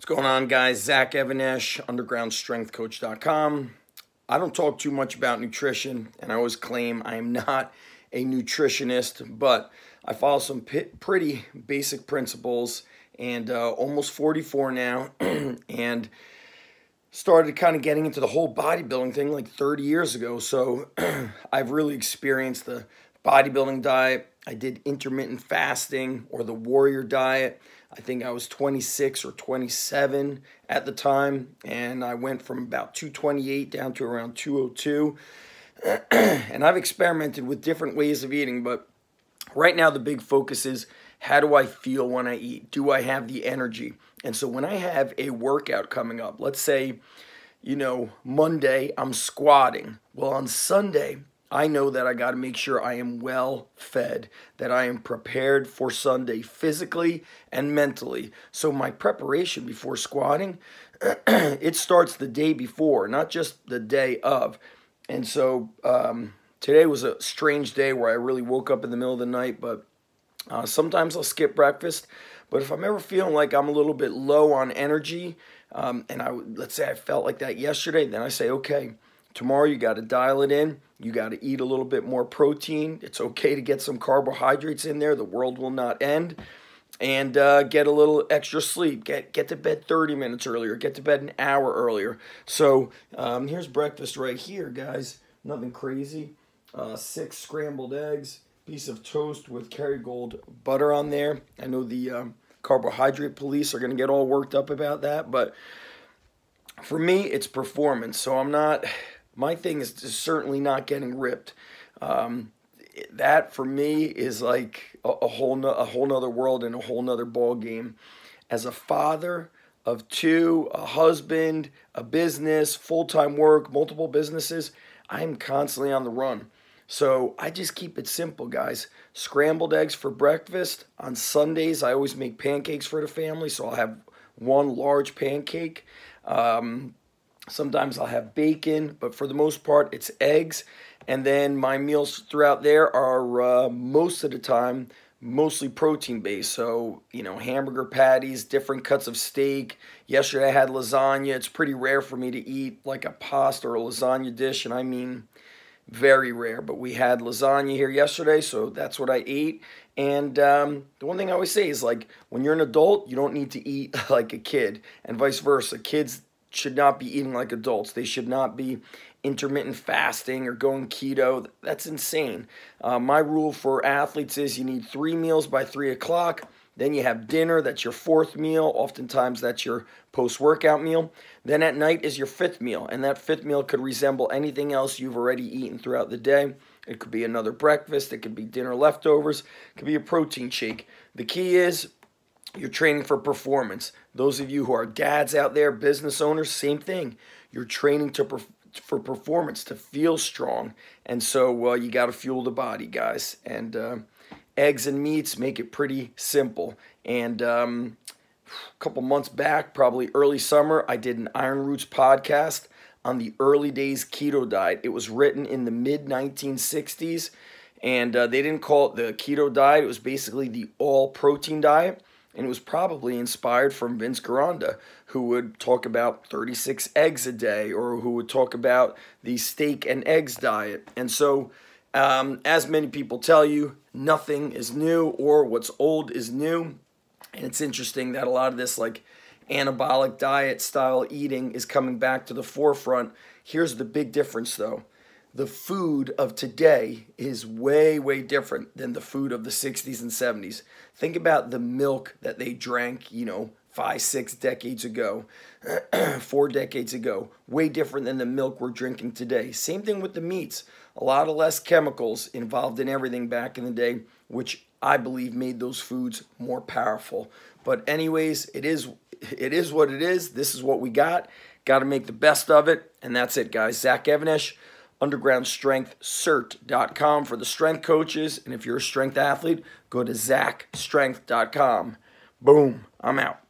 What's going on, guys? Zach Even-Esh, undergroundstrengthcoach.com. I don't talk too much about nutrition, and I always claim I am not a nutritionist, but I follow some pretty basic principles, and uh, almost 44 now, and started kind of getting into the whole bodybuilding thing like 30 years ago. So I've really experienced the bodybuilding diet. I did intermittent fasting or the warrior diet. I think I was 26 or 27 at the time, and I went from about 228 down to around 202. and I've experimented with different ways of eating, but right now the big focus is how do I feel when I eat? Do I have the energy? And so when I have a workout coming up, let's say, you know, Monday I'm squatting. Well, on Sunday, I know that I got to make sure I am well fed, that I am prepared for Sunday physically and mentally. So my preparation before squatting, it starts the day before, not just the day of. And so um, today was a strange day where I really woke up in the middle of the night, but uh, sometimes I'll skip breakfast. But if I'm ever feeling like I'm a little bit low on energy, um, and I let's say I felt like that yesterday, then I say, okay, tomorrow you got to dial it in you got to eat a little bit more protein. It's okay to get some carbohydrates in there. The world will not end. And uh, get a little extra sleep. Get get to bed 30 minutes earlier. Get to bed an hour earlier. So um, here's breakfast right here, guys. Nothing crazy. Uh, six scrambled eggs, piece of toast with Kerrygold butter on there. I know the um, carbohydrate police are going to get all worked up about that, but for me, it's performance. So I'm not my thing is certainly not getting ripped. Um, that for me is like a, a whole no, a whole nother world and a whole nother ball game. As a father of two, a husband, a business, full time work, multiple businesses, I'm constantly on the run. So I just keep it simple, guys. Scrambled eggs for breakfast. On Sundays, I always make pancakes for the family, so I'll have one large pancake. Um, Sometimes I'll have bacon, but for the most part, it's eggs. And then my meals throughout there are uh, most of the time mostly protein based. So, you know, hamburger patties, different cuts of steak. Yesterday I had lasagna. It's pretty rare for me to eat like a pasta or a lasagna dish, and I mean very rare. But we had lasagna here yesterday, so that's what I ate. And um, the one thing I always say is like when you're an adult, you don't need to eat like a kid, and vice versa. Kids should not be eating like adults. They should not be intermittent fasting or going keto. That's insane. Uh, my rule for athletes is you need three meals by three o'clock. Then you have dinner, that's your fourth meal. Oftentimes, that's your post workout meal. Then at night is your fifth meal, and that fifth meal could resemble anything else you've already eaten throughout the day. It could be another breakfast, it could be dinner leftovers, it could be a protein shake. The key is you're training for performance. Those of you who are dads out there, business owners, same thing. You're training to for performance to feel strong, and so uh, you got to fuel the body, guys. And uh, eggs and meats make it pretty simple. And um, a couple months back, probably early summer, I did an Iron Roots podcast on the early days keto diet. It was written in the mid 1960s, and uh, they didn't call it the keto diet. It was basically the all protein diet and it was probably inspired from Vince Gironda, who would talk about 36 eggs a day or who would talk about the steak and eggs diet. And so, um, as many people tell you, nothing is new or what's old is new. And it's interesting that a lot of this, like anabolic diet style eating, is coming back to the forefront. Here's the big difference, though the food of today is way, way different than the food of the 60s and 70s. Think about the milk that they drank, you know, five, six decades ago, four decades ago. Way different than the milk we're drinking today. Same thing with the meats. A lot of less chemicals involved in everything back in the day, which I believe made those foods more powerful. But anyways, it is it is what it is. This is what we got. Got to make the best of it, and that's it, guys. Zach Even-Esh undergroundstrengthcert.com for the strength coaches. And if you're a strength athlete, go to zachstrength.com. Boom, I'm out.